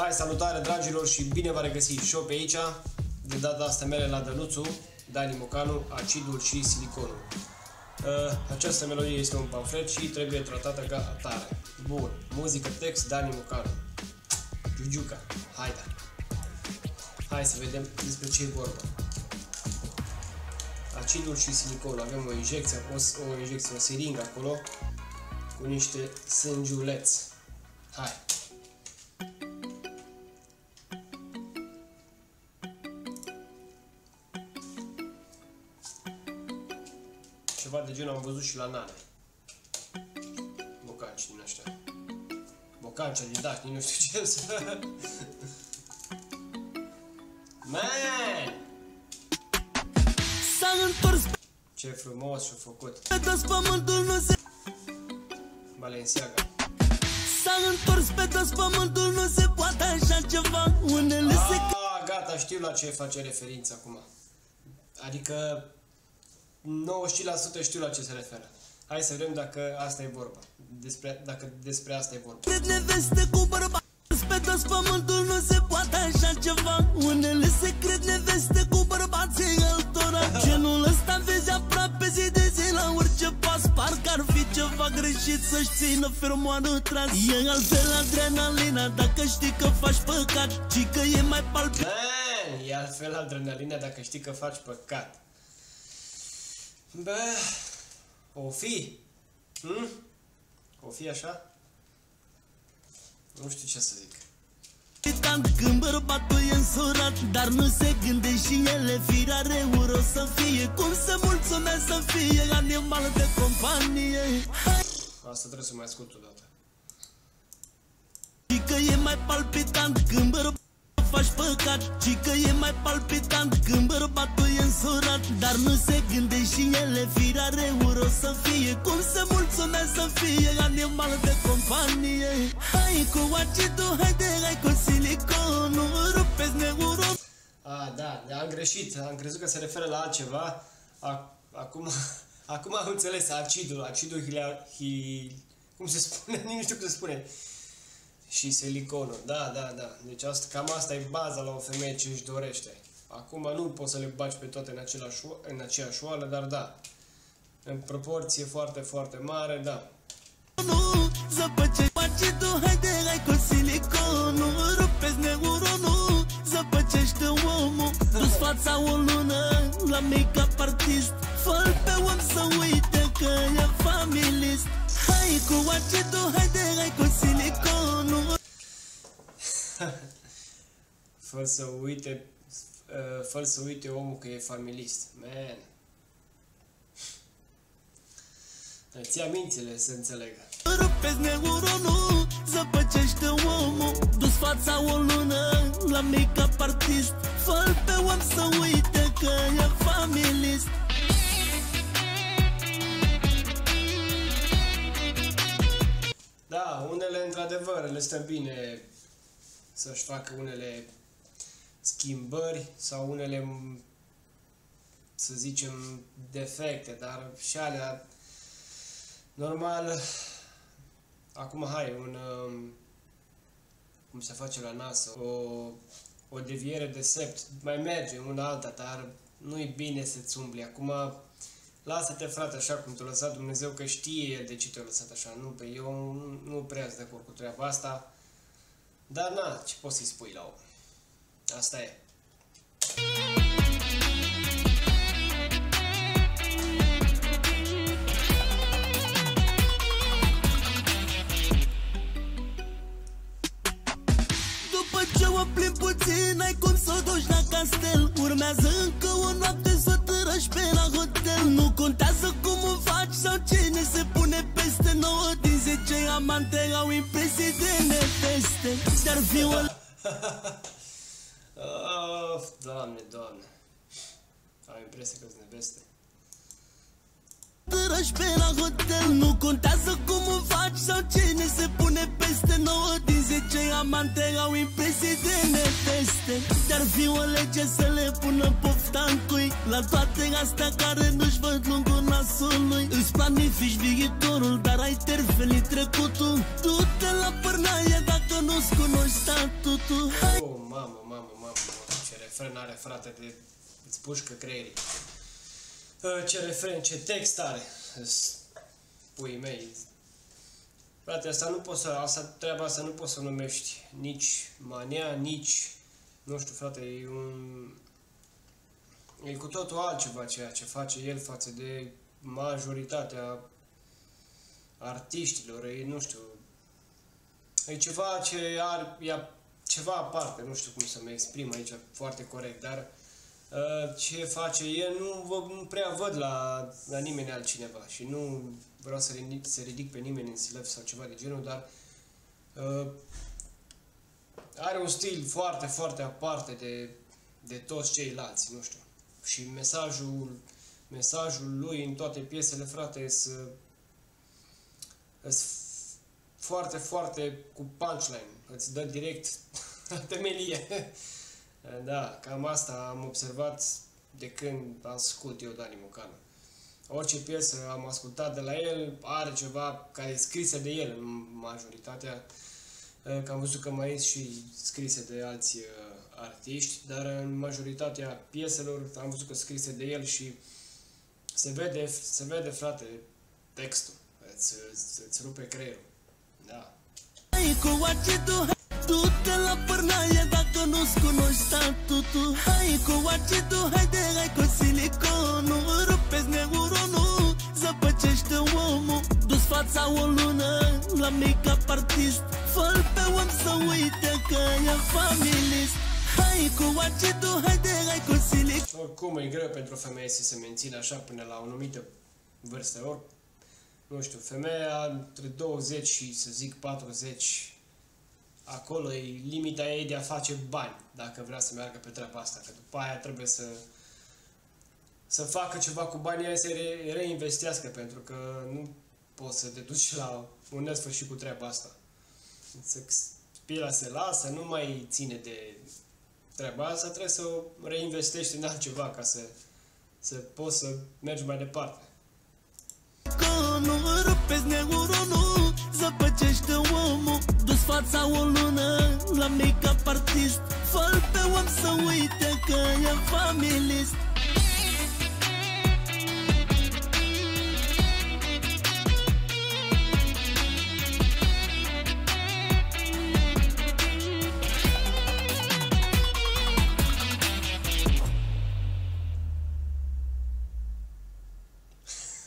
Hai, salutare dragilor și bine v-a regăsit și eu pe aici. De data asta mele la Dănuțu, Dani Mocanu, acidul și siliconul. Uh, această melodie este un pamflet și trebuie tratată ca atare. Bun, muzică, text, Dani Mocanu. Giugiuca, haide. Hai să vedem despre ce e vorba. Acidul și siliconul. Avem o injecție, o, o injecție, o siringă acolo cu niște sângiuleți. Hai. Ceva de genul am văzut și la nane. Bocanci din ăștia. Bocanci, adidas, nu știu ce să... Man! S-a întors Ce frumos și-a făcut. pe toți pământul nu se Balenciaga. S-a întors pe toți pământul nu se poate așa ceva Unele se Ah, gata, știu la ce face referință acum. Adică 90% știu la ce se referă. Hai să vedem dacă asta e vorba. Despre, dacă despre asta e vorba. cred neveste cu bărbați Pe toți pământul nu se poate așa ceva Unele se cred neveste cu bărbații altora Genul ăsta vezi aproape zi de zi la orice pas Parcă ar fi ceva greșit să-și țină fermoară tras E altfel adrenalina dacă știi că faci păcat Ci că e mai palpitant Man, e altfel adrenalina dacă știi că faci păcat. Bă, o fi? Hm? O fi așa? Nu știu ce să zic. Când bărbatul e însurat Dar nu se gânde și ele Firare uro să fie Cum se mulțumesc să fie Animal de companie Hai Asta trebuie să mai ascult o dată. Și că e mai palpitant Când bărbatul faci păcat Și că e mai palpitant Când bărbatul e însurat Dar nu se gânde și ele Firare uro să fie Cum se mulțumesc să fie Animal de companie Hai cu acidul Haide, hai cu siliconul Rupeți neuron A, da, am greșit. Am crezut că se referă la altceva. A, acum, acum am înțeles. Acidul, acidul hilia, hi, cum se spune? Nici nu știu cum se spune. Și siliconul. Da, da, da. Deci asta, cam asta e baza la o femeie ce își dorește. Acum nu poți să le bagi pe toate în, același, o- în aceeași oală, dar da. În proporție foarte, foarte mare, da. nu Zăpăcești acidul, haide, hai cu siliconul Rupeți neuronul, zăpăcește omul Du-ți fața o lună la make-up artist fă pe om să uite că e familist Hai cu acidul, haide, hai cu siliconul Fără să uite, uh, fără să uite omul că e familist. Man. Ți-a mințile să înțelegă. Rupeți neuronul, zăpăcește omul Du-ți fața o lună la make-up artist fă pe om să uite că e familist într-adevăr le stă bine să-și facă unele schimbări sau unele, m, să zicem, defecte, dar și alea, normal, acum hai, un, um, cum se face la NASA, o, o deviere de sept, mai merge una alta, dar nu-i bine să-ți umbli. Acum, lasă-te frate așa cum te-a lăsat Dumnezeu, că știe El de ce te-a lăsat așa. Nu, pe eu nu, nu prea sunt de acord cu treaba asta. Dar na, ce poți să-i spui la om? Asta e. După ce o plimbi puțin, ai cum să o duci la castel Urmează încă cine se pune peste 9 din 10 amante au impresii de neveste Dar fi o Of, doamne, doamne. Am impresia că sunt neveste. Tărăși pe la hotel Nu contează cum o faci sau cine se pune peste 9 din 10 amante au impresii de neveste Dar fi o lege să le pună pofta în cui. La toate astea care nu-și văd lungul nasului Îți planifici viitorul, dar ai terfelit trecutul. Du-te la pârnaie dacă nu-ți cunoști statutul. Refren are, frate, de îți pușcă creierii. Uh, ce refren, ce text are. Pui mei. Frate, asta nu poți să, asta, treaba asta nu poți să numești nici mania, nici, nu știu, frate, e un, e cu totul altceva ceea ce face el față de majoritatea artiștilor, e, nu știu, e ceva ce ar, e ceva aparte, nu știu cum să mă exprim aici foarte corect, dar uh, ce face el nu, vă, nu prea văd la, la nimeni altcineva și nu vreau să ridic, să ridic pe nimeni în silef sau ceva de genul, dar uh, are un stil foarte, foarte aparte de, de toți ceilalți, nu știu. Și mesajul, mesajul lui în toate piesele, frate, sunt foarte, foarte cu punchline. Îți dă direct temelie. Da, cam asta am observat de când ascult eu Dani Mocanu. Orice piesă am ascultat de la el are ceva care e scrisă de el în majoritatea, că am văzut că mai sunt și scrise de alți uh, artiști, dar în majoritatea pieselor am văzut că scrise de el și se vede, se vede frate, textul, îți, îți, îți rupe creierul. Da. Du-te la pârnaie dacă nu-ți cunoști statutul. Hai cu acidul, haide, hai cu siliconul. Rupeți neuronul, zăpăcește omul. Dus fața o lună la make-up artist fă pe om să uite că e familist. Hai cu acidul, haide, hai cu silicon Oricum e greu pentru o femeie să se mențină așa până la o anumită vârstă Or, nu știu, femeia între 20 și să zic 40 acolo e limita ei de a face bani, dacă vrea să meargă pe treaba asta, că după aia trebuie să să facă ceva cu banii aia, să re, reinvestească, pentru că nu poți să te duci la un nesfârșit cu treaba asta. Să pila se lasă, nu mai ține de treaba asta, trebuie să o reinvestești în altceva ca să, să poți să mergi mai departe. Nu rupeți neuronul, zăpăcește omul Dus fața o lună la make-up artist. Fă pe om să uite că e familist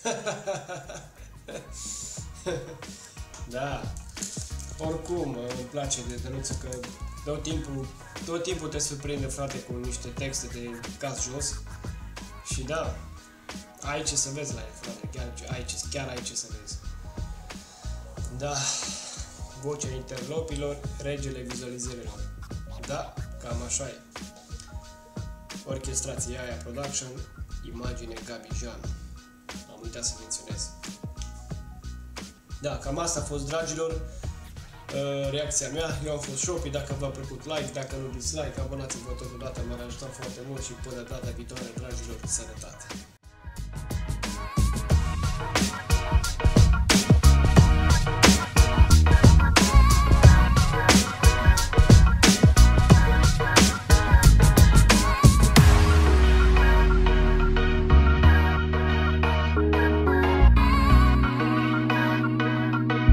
da. Oricum, îmi place de Dănuță că tot timpul, tot timpul te surprinde, frate, cu niște texte de caz jos. Și da, ai ce să vezi la el, frate, chiar ai ce, chiar ai ce să vezi. Da, vocea interlopilor, regele vizualizărilor. Da, cam așa e. Orchestrație aia production, imagine Gabi Jean. Am uitat să menționez. Da, cam asta a fost, dragilor, uh, reacția mea. Eu am fost Shopi, dacă v-a plăcut like, dacă nu dislike, abonați-vă totodată, m-ar ajuta foarte mult și până data viitoare, dragilor, sănătate!